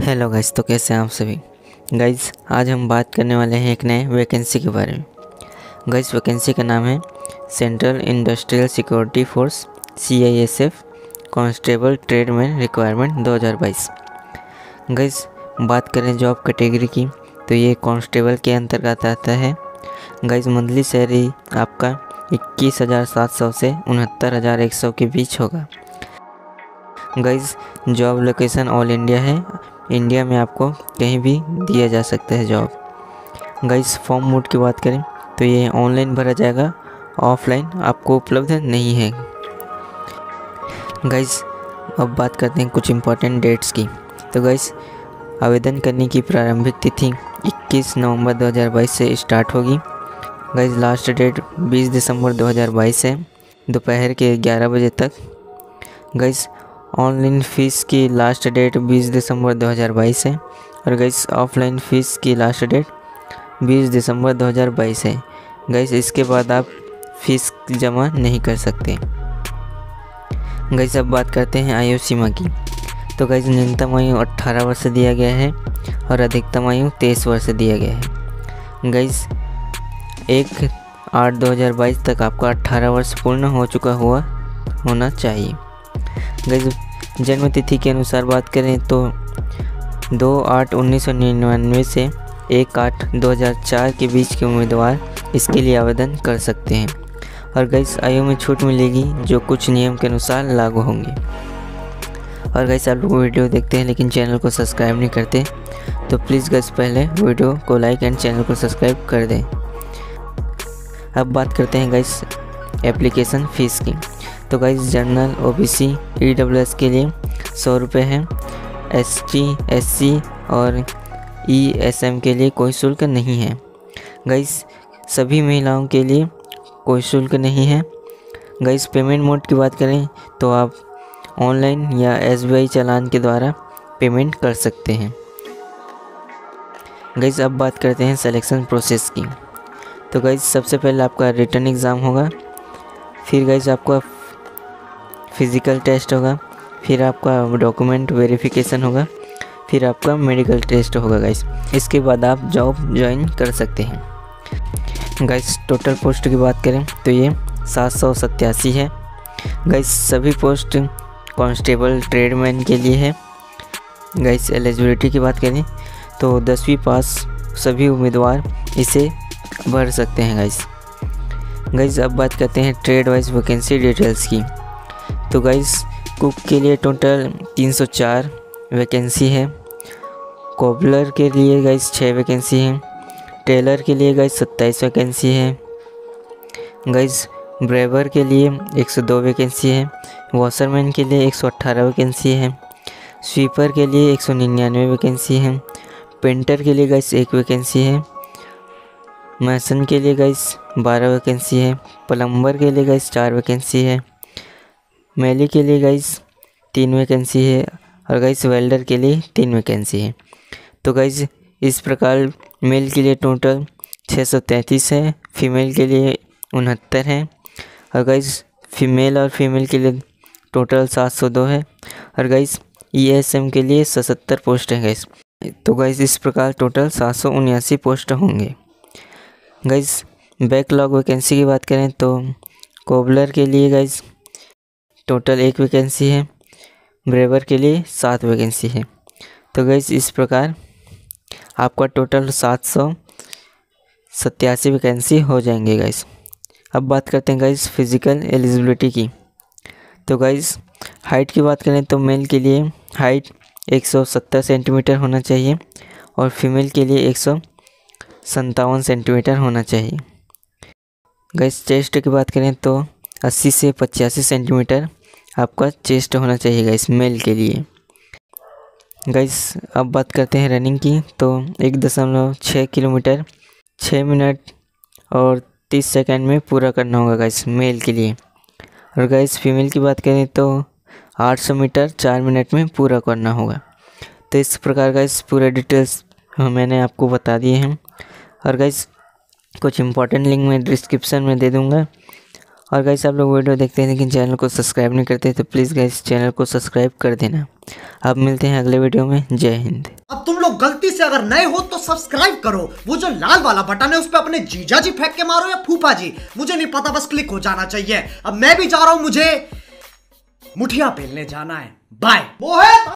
Hello guys तो कैसे हैं आप सभी? गाइस आज हम बात करने वाले हैं एक नए वैकेंसी के बारे में। गाइस वैकेंसी का नाम है central industrial security force C I S F constable tradesman requirement 2022 guys बात करें जॉब कैटेगरी की तो ये कांस्टेबल के अंतर्गत आता है। गाइस मंथली सैलरी आपका इक्कीस हज़ार सात सौ से उनहत्तर हज़ार एक सौ के बीच होगा। Guys job location all India है। इंडिया में आपको कहीं भी दिया जा सकता है जॉब गाइस फॉर्म मोड की बात करें तो ये ऑनलाइन भरा जाएगा ऑफलाइन आपको उपलब्ध नहीं है. गाइस अब बात करते हैं कुछ इम्पोर्टेंट डेट्स की. तो गाइस आवेदन करने की प्रारंभिक तिथि 21 नवंबर 2022 से स्टार्ट होगी. गाइस लास्ट डेट 20 दिसंबर 2022 है, दोपहर के 11 बजे तक. गाइस ऑनलाइन फ़ीस की लास्ट डेट 20 दिसंबर 2022 है। और गाइस ऑफलाइन फ़ीस की लास्ट डेट 20 दिसंबर 2022 है। गाइस इसके बाद आप फ़ीस जमा नहीं कर सकते। गैस अब बात करते हैं आयु सीमा की। तो गाइस न्यूनतम आयु 18 वर्ष दिया गया है और अधिकतम आयु 23 वर्ष दिया गया है। गाइस एक आठ दो हज़ार बाईस तक आपका 18 वर्ष पूर्ण हो चुका हुआ होना चाहिए। गैस जन्म तिथि के अनुसार बात करें तो दो आठ उन्नीस सौ निन्यानवे से एक आठ दो हज़ार चार के बीच के उम्मीदवार इसके लिए आवेदन कर सकते हैं। और गैस, आयु में छूट मिलेगी, जो कुछ नियम के अनुसार लागू होंगे। और गैस, आप लोग वीडियो देखते हैं, लेकिन चैनल को सब्सक्राइब नहीं करते तो प्लीज़ गैस, पहले वीडियो को लाइक एंड चैनल को सब्सक्राइब कर दें। अब बात करते हैं गैस, एप्लीकेशन फ़ीस की। तो guys general O B C E W S के लिए सौ रुपये है। एस टी एस सी और ई एस एम के लिए कोई शुल्क नहीं है। गाइस सभी महिलाओं के लिए कोई शुल्क नहीं है। गाइस पेमेंट मोड की बात करें तो आप ऑनलाइन या एस बी आई चलान के द्वारा पेमेंट कर सकते हैं। गाइस अब बात करते हैं सिलेक्शन प्रोसेस की। तो गाइस सबसे पहले आपका रिटर्न एग्ज़ाम होगा। फिर गाइस आपका फ़िज़िकल टेस्ट होगा, फिर आपका डॉक्यूमेंट वेरिफिकेशन होगा, फिर आपका मेडिकल टेस्ट होगा गाइस इसके बाद आप जॉब ज्वाइन कर सकते हैं। गाइस टोटल पोस्ट की बात करें तो ये सात सौ सत्तासी है। गाइस सभी पोस्ट कांस्टेबल ट्रेडमैन के लिए है। गाइस एलिजिबिलिटी की बात करें तो दसवीं पास सभी उम्मीदवार इसे भर सकते हैं गाइस गाइस अब बात करते हैं ट्रेड वाइज वैकेंसी डिटेल्स की। तो गाइस कुक के लिए टोटल 304 वैकेंसी है। कोबलर के लिए गाइस छः वैकेंसी है। टेलर के लिए गाइस सत्ताईस वैकेंसी है। गाइस ब्रेवर के लिए 102 वैकेंसी है। वॉशरमैन के लिए 118 वैकेंसी है। स्वीपर के लिए एक सौ निन्यानवे वैकेंसी है। पेंटर के लिए गाइस एक वैकेंसी है। मैसन के लिए गाइस बारह वैकेंसी है। प्लम्बर के लिए गाइस चार वैकेंसी है। मेली के लिए गाइस तीन वैकेंसी है और गाइस वेल्डर के लिए तीन वैकेंसी है। तो गाइस इस प्रकार मेल के लिए टोटल छः सौ तैंतीस है फीमेल के लिए उनहत्तर है और गाइस फीमेल और फीमेल के लिए टोटल सात सौ दो है और गाइस ई एस एम के लिए सतहत्तर पोस्ट हैं गाइस तो गाइस इस प्रकार टोटल सात पोस्ट होंगे। गाइस बैकलॉग वैकेंसी की बात करें तो कोबलर के लिए गाइस टोटल एक वैकेंसी है। ब्रेवर के लिए सात वैकेंसी है। तो गैस इस प्रकार आपका टोटल सात सौ सत्तासी वैकेंसी हो जाएँगे गाइस अब बात करते हैं गाइस फ़िज़िकल एलिजिबिलिटी की। तो गाइस हाइट की बात करें तो मेल के लिए हाइट 170 सेंटीमीटर होना चाहिए और फीमेल के लिए एक सेंटीमीटर होना चाहिए। गैस चेस्ट की बात करें तो अस्सी से पचासी सेंटीमीटर आपका चेस्ट होना चाहिए गाइस मेल के लिए। गाइस अब बात करते हैं रनिंग की तो एक दशमलव छः किलोमीटर छः मिनट और तीस सेकंड में पूरा करना होगा गाइस मेल के लिए। और गाइस फीमेल की बात करें तो 800 मीटर चार मिनट में पूरा करना होगा। तो इस प्रकार का इस पूरे डिटेल्स मैंने आपको बता दिए हैं। और गाइस कुछ इंपॉर्टेंट लिंक मैं डिस्क्रिप्शन में दे दूँगा। और गाइस आप लोग वीडियो देखते हैं, लेकिन चैनल को सब्सक्राइब नहीं करते तो प्लीज़ गाइस चैनल को सब्सक्राइब कर देना। अब मिलते हैं अगले वीडियो में। जय हिंद। अब तुम लोग गलती से अगर नए हो तो सब्सक्राइब करो। वो जो लाल वाला बटन है, उस पर अपने जीजा जी फेंक के मारो या फूफा जी। मुझे नहीं पता, बस क्लिक हो जाना चाहिए। अब मैं भी जा रहा हूँ, मुझे मुठिया पेलने जाना है। बाय मोहित